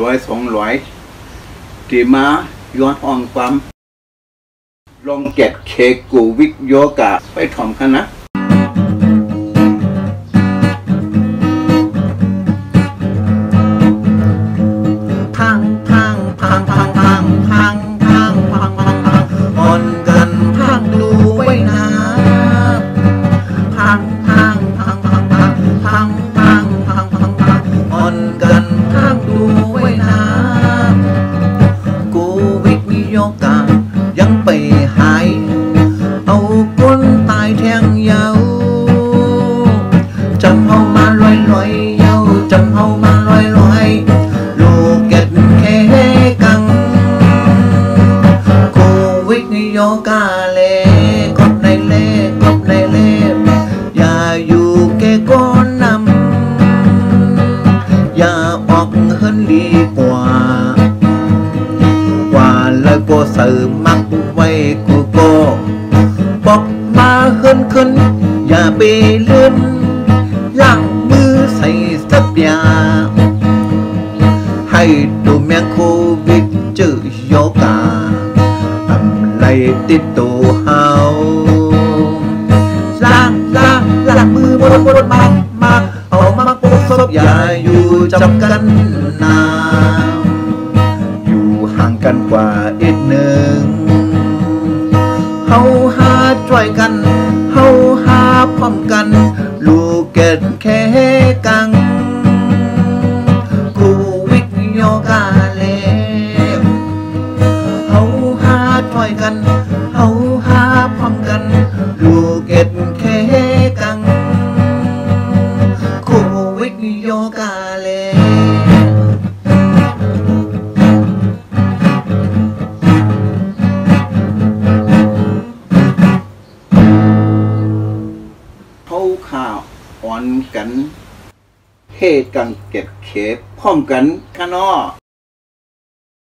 ร้อยสองร้อยตีมาย้อนอ่องความลองเก็ดเคกูวิกโยกะ ไปถ่อมคณะทางทางทางทางทางทาง quýt yo ca lê con này lê, con này lê. Và dù kê có năm và bọc hơn đi quả quả lời cô sự mắc quay của cô. Bọc ma hơn khấn và bê lên lặng mưa xảy sắp nhà hay đồ mẹ covid chữ ำไรติดตัวเฮาล้างล้างล้างมือบนบนมามาเอามาปกซบอย่าอยู่จำกันนานอยู่ห่างกันกว่าอีกหนึ่งเฮาหาช่วยกันเฮาหาพร้อมกัน ลูกเกดแค่กัง เฮาหาพร้อมกันลูกเก็ดแค่กังกูวิกโยกาเลวเขาข่าวอ่อนกันเฮกันเก็บเคพร้อมกันข้างนอก